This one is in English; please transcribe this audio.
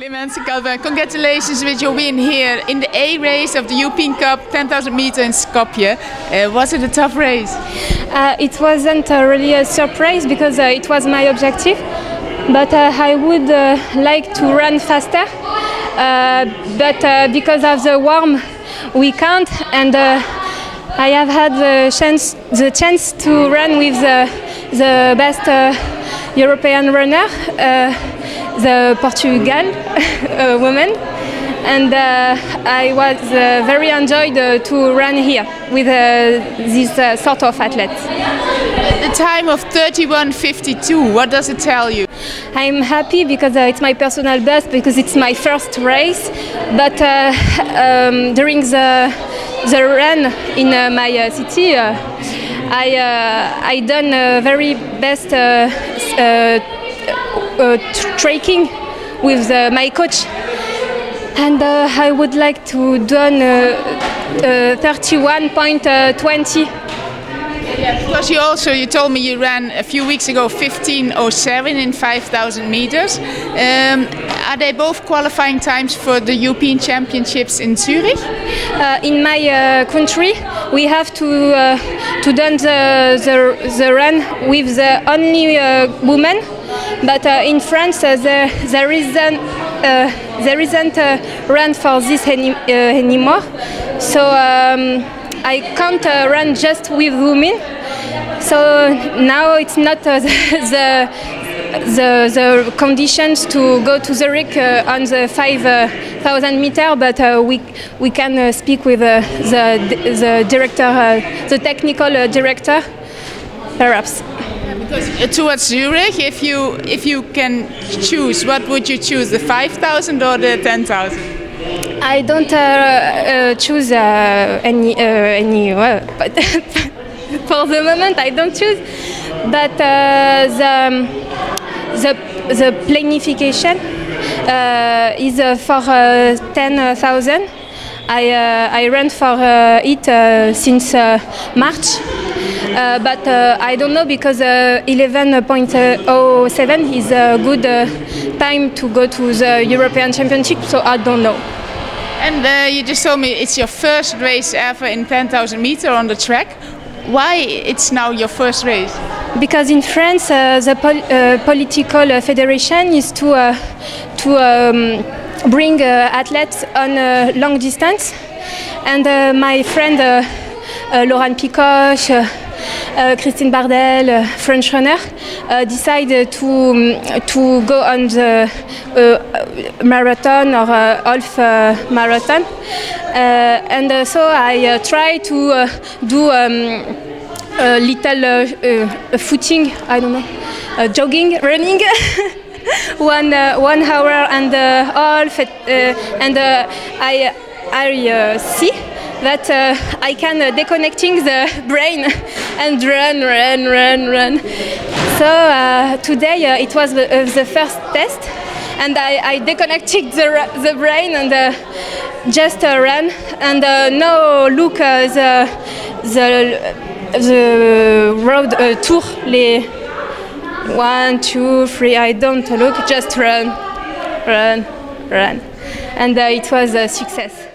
Clemence Calvin, congratulations with your win here in the A race of the European Cup 10,000 meter in Skopje. Uh, was it a tough race? Uh, it wasn't uh, really a surprise because uh, it was my objective, but uh, I would uh, like to run faster. but because of the warm, we can't, and I have had the chance, the chance to run with the, the best European runner the Portugal woman and uh, I was uh, very enjoyed uh, to run here with this sort of athletes. The time of 31.52, what does it tell you? I'm happy because uh, it's my personal best because it's my first race. But uh, um, during the the run in uh, my city, I I done very best uh, trekking with uh, my coach. And uh, I would like to do 31.20 yeah, because you also you told me you ran a few weeks ago 15:07 in 5,000 meters. Um, are they both qualifying times for the European Championships in Zurich? Uh, in my uh, country, we have to uh, to done the, the, the run with the only woman but uh, in France, uh, there, there isn't, uh, there isn't a run for this any, anymore. So um, I can't run just with women. So now it's not the, the, the conditions to go to Zurich uh, on the 5,000 uh, meter, but uh, we, we can speak with the, the director, the technical director, perhaps. Because towards Zurich, if you if you can choose, what would you choose, the 5,000 or the 10,000? I don't uh, uh, choose uh, any uh, any but for the moment I don't choose. But uh, the the the planification uh, is for 10,000. I I ran for it since March. Uh, but uh, I don't know because 11.07 uh, is a good time to go to the European Championship, so I don't know. And uh, you just told me it's your first race ever in 10,000 meter on the track. Why it's now your first race? Because in France, uh, the pol uh, political federation is to to um, bring athletes on long distance, and my friend Laurane Picoche. Uh, Christine Bardelle, uh, French runner, uh, decided to to go on the marathon or half marathon, and so I try to do. Um, a little uh, uh, footing, I don't know, uh, jogging, running, one one hour and a half, and I I see that uh, I can uh, deconnecting the brain and run, run, run, run. So uh, today uh, it was the, uh, first test, and I, I deconnected the, the brain and uh, just ran, and now look the the the road tour les one, two, three. I don't look, just run, run, run, and it was a success.